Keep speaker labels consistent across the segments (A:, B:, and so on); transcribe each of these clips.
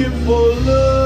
A: looking for love,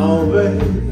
A: Oh,